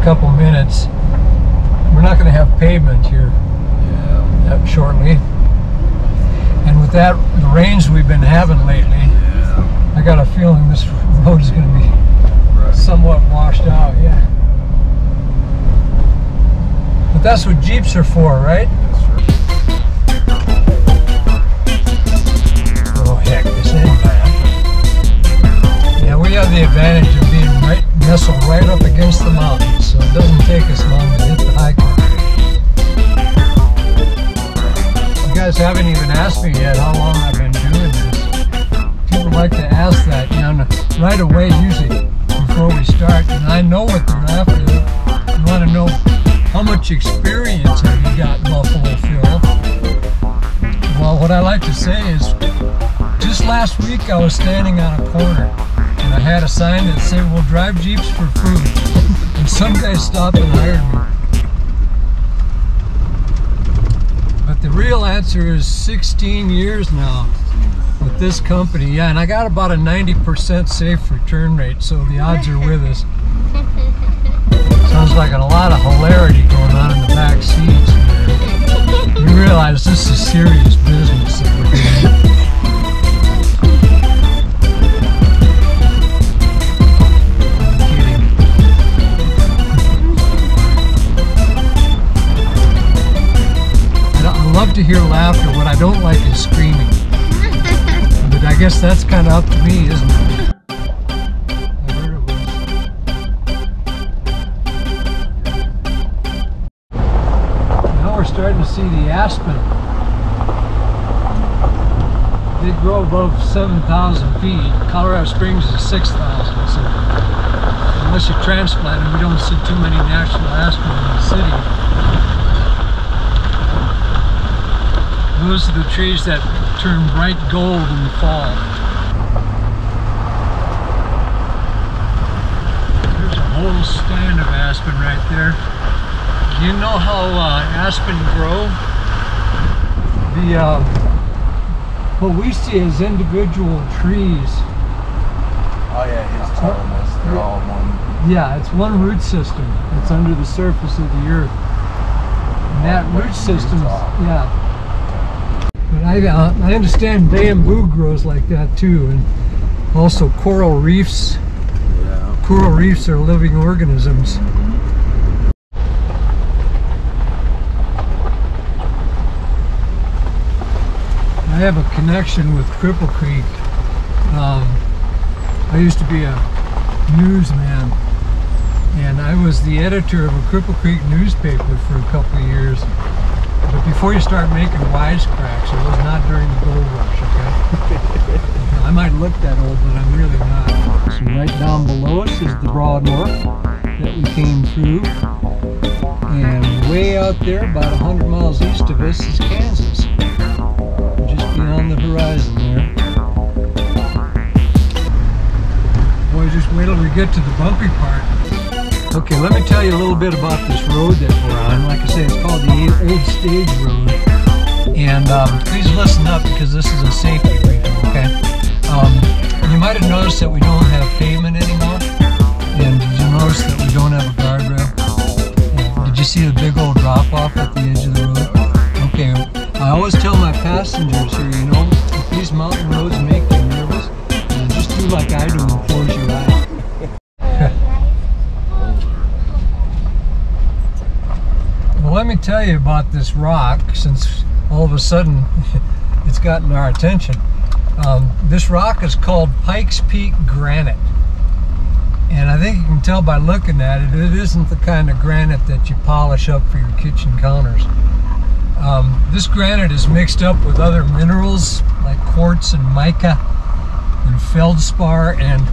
a couple minutes. We're not going to have pavement here Yeah. uh, shortly. And with that, the rains we've been having lately, Yeah. I got a feeling this road is going to be Right. somewhat washed out, yeah. But that's what Jeeps are for, right? Oh heck, this ain't bad. Yeah, we have the advantage of being right nestled right up against the mountains, so it doesn't take us long to hit the high country. You guys haven't even asked me yet how long I've been doing this. People like to ask that, you know, right away usually before we start, and I know what they're after. They want to know how much experience have you got, Buffalo Phil? Well, what I like to say is, just last week I was standing on a corner and I had a sign that said, we'll drive Jeeps for food. some guy stopped and hired me. But the real answer is 16 years now with this company. Yeah, and I got about a 90% safe return rate, so the odds are with us. Sounds like a lot of hilarity going on in the back seats. You realize this is serious business that we're doing. Guess that's kind of up to me, isn't it? Now we're starting to see the aspen. They grow above 7,000 feet. Colorado Springs is 6,000. So unless you transplant them, we don't see too many national aspen in the city. Those are the trees that turn bright gold in the fall. There's a whole stand of aspen right there. You know how uh, aspen grow? The uh, what we see as individual trees. Oh yeah, his tallness. They're Yeah. all one. Yeah, it's one root system. It's under the surface of the earth. And that root system, yeah. I, uh, I understand bamboo grows like that too, and also coral reefs. Yeah. Coral reefs are living organisms. I have a connection with Cripple Creek. Um, I used to be a newsman, and I was the editor of a Cripple Creek newspaper for a couple of years. But before you start making wisecracks, it was not during the gold rush, okay? I might look that old, but I'm really not. So right down below us is the Broadmoor that we came through. And way out there, about 100 miles east of us, is Kansas. Just beyond the horizon there. Boy, just wait till we get to the bumpy part. Okay, let me tell you a little bit about this road that we're on. Like I say, it's called the Old Stage Road. And um, please listen up because this is a safety briefing, okay? Um, you might have noticed that we don't have pavement anymore. And did you notice that we don't have a guardrail? Did you see the big old drop off at the edge of the road? Okay, I always tell my passengers here, you know, about this rock since all of a sudden it's gotten our attention. Um, this rock is called Pikes Peak Granite. And I think you can tell by looking at it, it isn't the kind of granite that you polish up for your kitchen counters. Um, this granite is mixed up with other minerals like quartz and mica and feldspar and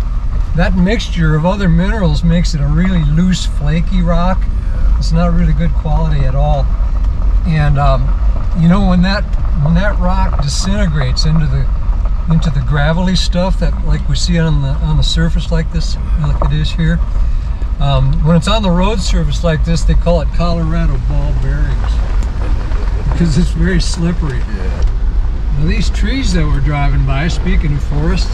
that mixture of other minerals makes it a really loose flaky rock it's not really good quality at all and um, you know when that when that rock disintegrates into the into the gravelly stuff that like we see on the on the surface like this like it is here um, when it's on the road surface like this they call it Colorado ball bearings because it's very slippery Yeah. now, these trees that we're driving by, speaking of forest,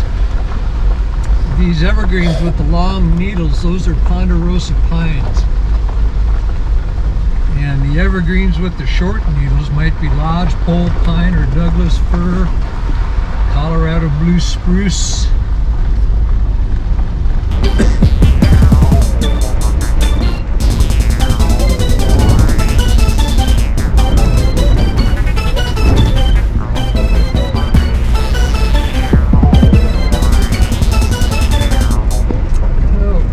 these evergreens with the long needles, those are ponderosa pines. Evergreens with the short needles might be lodgepole pine or Douglas fir, Colorado blue spruce.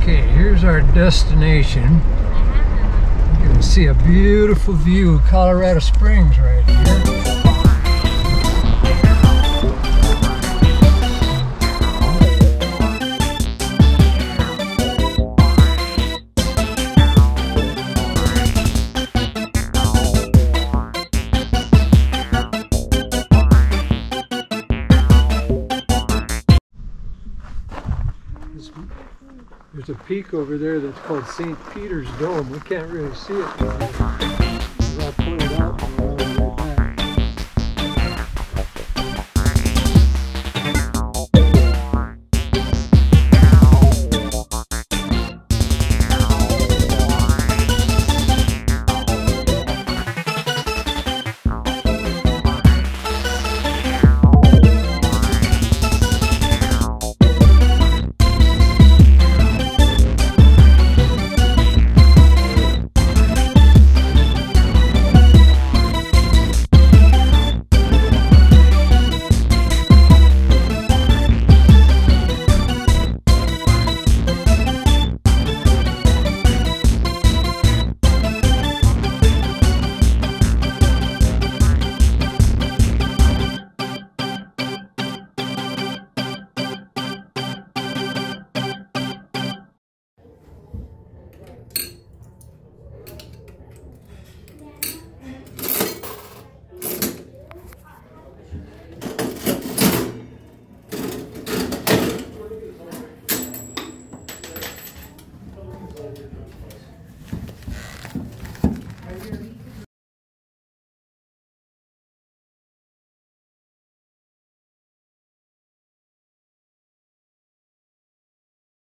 Okay, here's our destination. See a beautiful view of Colorado Springs right here. Peak over there that's called St. Peter's Dome. We can't really see it.